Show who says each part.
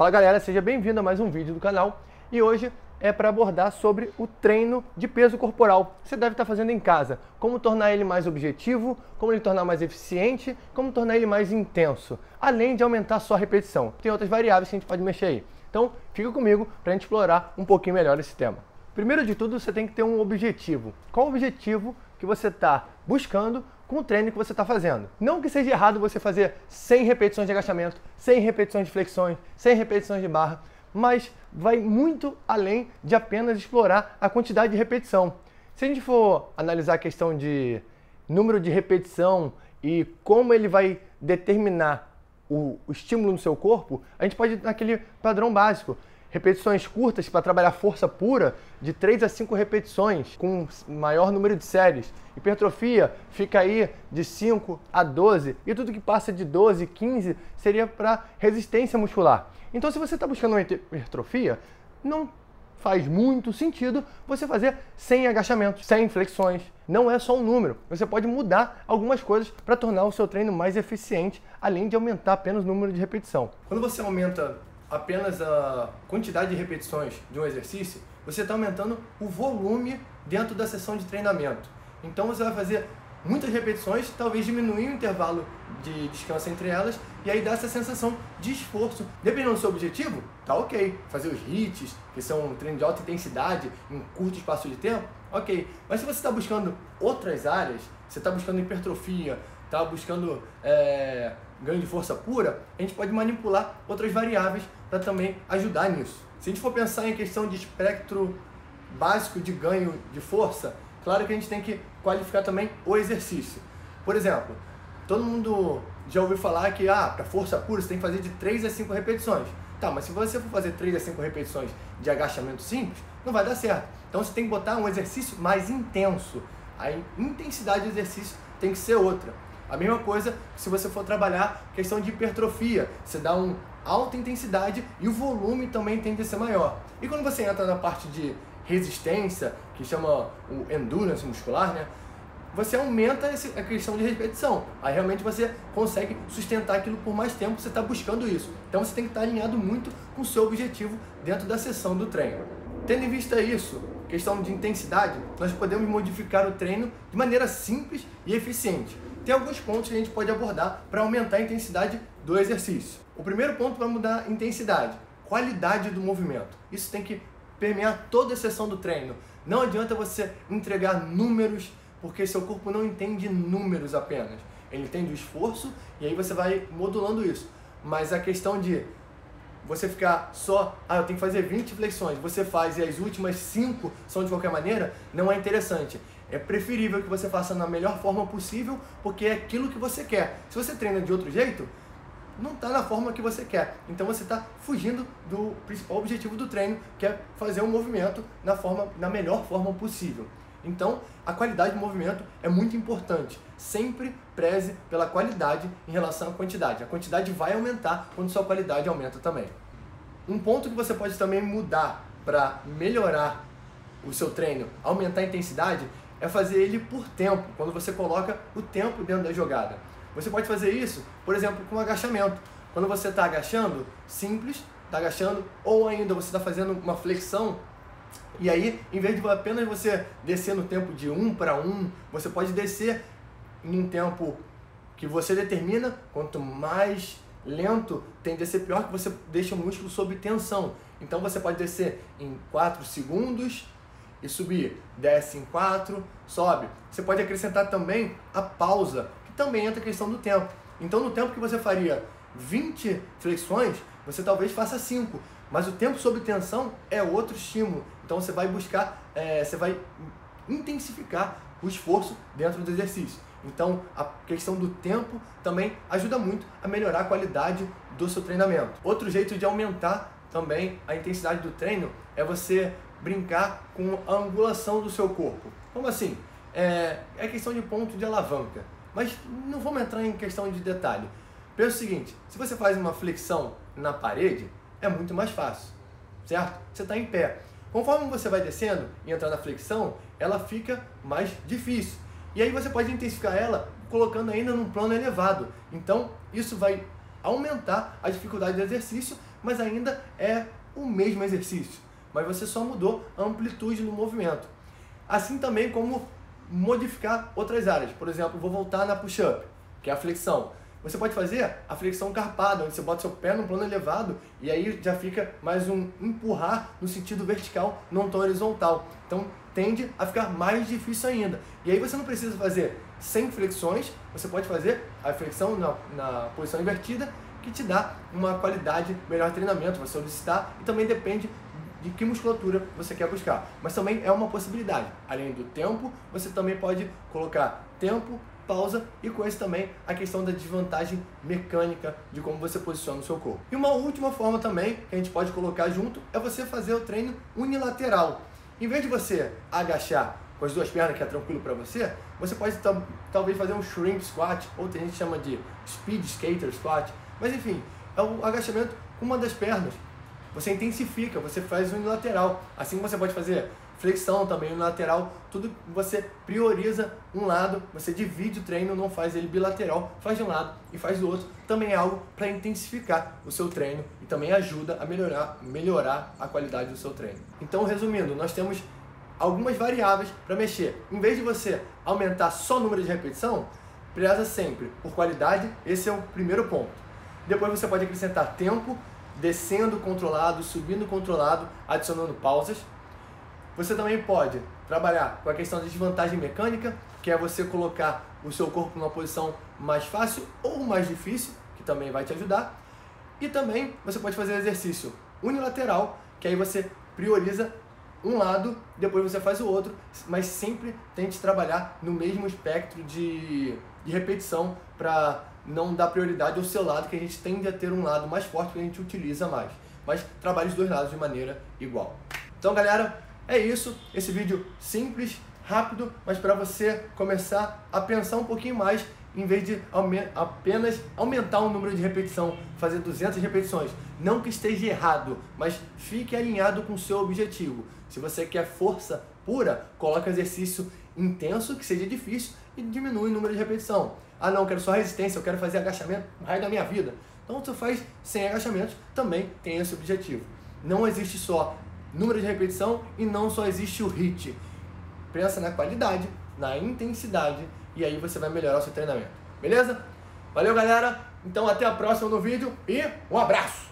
Speaker 1: Fala galera, seja bem-vindo a mais um vídeo do canal e hoje é para abordar sobre o treino de peso corporal. Você deve estar fazendo em casa. Como tornar ele mais objetivo, como ele tornar mais eficiente, como tornar ele mais intenso, além de aumentar sua repetição. Tem outras variáveis que a gente pode mexer aí. Então, fica comigo para a gente explorar um pouquinho melhor esse tema. Primeiro de tudo, você tem que ter um objetivo. Qual o objetivo que você está buscando com o treino que você está fazendo. Não que seja errado você fazer 100 repetições de agachamento, 100 repetições de flexões, 100 repetições de barra, mas vai muito além de apenas explorar a quantidade de repetição. Se a gente for analisar a questão de número de repetição e como ele vai determinar o, estímulo no seu corpo, a gente pode ir naquele padrão básico repetições curtas para trabalhar força pura, de 3 a 5 repetições, com maior número de séries. Hipertrofia fica aí de 5 a 12, e tudo que passa de 12, 15 seria para resistência muscular. Então, se você está buscando uma hipertrofia, não faz muito sentido você fazer 100 agachamentos, 100 flexões. Não é só um número. Você pode mudar algumas coisas para tornar o seu treino mais eficiente, além de aumentar apenas o número de repetição. Quando você aumenta apenas a quantidade de repetições de um exercício, você está aumentando o volume dentro da sessão de treinamento. Então você vai fazer muitas repetições, talvez diminuir o intervalo de descanso entre elas e aí dá essa sensação de esforço. Dependendo do seu objetivo, tá ok. Fazer os hits, que são um treino de alta intensidade em curto espaço de tempo, ok. Mas se você está buscando outras áreas, você está buscando hipertrofia, está buscando é, ganho de força pura, a gente pode manipular outras variáveis para também ajudar nisso. Se a gente for pensar em questão de espectro básico de ganho de força, claro que a gente tem que qualificar também o exercício. Por exemplo, todo mundo já ouviu falar que ah, para força pura você tem que fazer de 3 a 5 repetições. Tá, mas se você for fazer 3 a 5 repetições de agachamento simples, não vai dar certo. Então você tem que botar um exercício mais intenso. A intensidade do exercício tem que ser outra. A mesma coisa se você for trabalhar questão de hipertrofia. Você dá um alta intensidade e o volume também tende a ser maior. E quando você entra na parte de resistência, que chama o endurance muscular, né? Você aumenta a questão de repetição. Aí realmente você consegue sustentar aquilo por mais tempo, você está buscando isso. Então você tem que estar alinhado muito com o seu objetivo dentro da sessão do treino. Tendo em vista isso, questão de intensidade, nós podemos modificar o treino de maneira simples e eficiente. Tem alguns pontos que a gente pode abordar para aumentar a intensidade do exercício. O primeiro ponto para mudar a intensidade, qualidade do movimento. Isso tem que permear toda a sessão do treino. Não adianta você entregar números, porque seu corpo não entende números apenas. Ele entende o esforço e aí você vai modulando isso. Mas a questão de você ficar só, ah, eu tenho que fazer 20 flexões, você faz e as últimas 5 são de qualquer maneira, não é interessante. É preferível que você faça na melhor forma possível, porque é aquilo que você quer. Se você treina de outro jeito, não está na forma que você quer. Então você está fugindo do principal objetivo do treino, que é fazer um movimento na, forma, na melhor forma possível. Então, a qualidade do movimento é muito importante. Sempre preze pela qualidade em relação à quantidade. A quantidade vai aumentar quando sua qualidade aumenta também. Um ponto que você pode também mudar para melhorar o seu treino, aumentar a intensidade, é fazer ele por tempo, quando você coloca o tempo dentro da jogada. Você pode fazer isso, por exemplo, com agachamento. Quando você está agachando, simples, está agachando, ou ainda você está fazendo uma flexão, e aí, em vez de apenas você descer no tempo de 1 para 1, você pode descer em um tempo que você determina, quanto mais lento tende a ser pior que você deixa o músculo sob tensão. Então você pode descer em 4 segundos, e subir. Desce em 4, sobe. Você pode acrescentar também a pausa, que também entra a questão do tempo. Então, no tempo que você faria 20 flexões, você talvez faça 5. Mas o tempo sob tensão é outro estímulo. Então, você vai buscar, é, você vai intensificar o esforço dentro do exercício. Então, a questão do tempo também ajuda muito a melhorar a qualidade do seu treinamento. Outro jeito de aumentar também a intensidade do treino é você brincar com a angulação do seu corpo. Como assim? É, é questão de ponto de alavanca. Mas não vamos entrar em questão de detalhe. Pensa o seguinte: se você faz uma flexão na parede, é muito mais fácil, certo? Você está em pé. Conforme você vai descendo e entrar na flexão, ela fica mais difícil. E aí você pode intensificar ela colocando ainda num plano elevado. Então, isso vai aumentar a dificuldade do exercício, mas ainda é o mesmo exercício, mas você só mudou a amplitude do movimento. Assim também como modificar outras áreas. Por exemplo, vou voltar na push-up, que é a flexão. Você pode fazer a flexão carpada, onde você bota seu pé num plano elevado e aí já fica mais um empurrar no sentido vertical, não tão horizontal. Então tende a ficar mais difícil ainda. E aí você não precisa fazer 100 flexões, você pode fazer a flexão na, na posição invertida, que te dá uma qualidade, melhor treinamento, você solicitar e também depende de que musculatura você quer buscar. Mas também é uma possibilidade. Além do tempo, você também pode colocar tempo, pausa e com isso também a questão da desvantagem mecânica de como você posiciona o seu corpo. E uma última forma também que a gente pode colocar junto é você fazer o treino unilateral. Em vez de você agachar com as duas pernas, que é tranquilo para você, você pode talvez fazer um shrimp squat, ou tem gente que chama de speed skater squat, mas enfim, é o agachamento com uma das pernas você intensifica, você faz unilateral. Assim você pode fazer flexão também unilateral, tudo você prioriza um lado, você divide o treino, não faz ele bilateral, faz de um lado e faz do outro. Também é algo para intensificar o seu treino e também ajuda a melhorar, melhorar a qualidade do seu treino. Então, resumindo, nós temos algumas variáveis para mexer. Em vez de você aumentar só o número de repetição, preza sempre por qualidade, esse é o primeiro ponto. Depois você pode acrescentar tempo descendo controlado, subindo controlado, adicionando pausas. Você também pode trabalhar com a questão de desvantagem mecânica, que é você colocar o seu corpo numa posição mais fácil ou mais difícil, que também vai te ajudar. E também você pode fazer exercício unilateral, que aí você prioriza um lado, depois você faz o outro, mas sempre tente trabalhar no mesmo espectro de, de repetição para não dar prioridade ao seu lado, que a gente tende a ter um lado mais forte que a gente utiliza mais. Mas trabalhe os dois lados de maneira igual. Então, galera, é isso. Esse vídeo simples, rápido, mas para você começar a pensar um pouquinho mais em vez de apenas aumentar o número de repetição, fazer 200 repetições. Não que esteja errado, mas fique alinhado com o seu objetivo. Se você quer força pura, coloque exercício intenso, que seja difícil, e diminui o número de repetição. Ah não, eu quero só resistência, eu quero fazer agachamento raio da minha vida. Então você faz 100 agachamentos, também tem esse objetivo. Não existe só número de repetição e não só existe o HIT. Pensa na qualidade, na intensidade e aí você vai melhorar o seu treinamento. Beleza? Valeu, galera. Então até a próxima no vídeo e um abraço!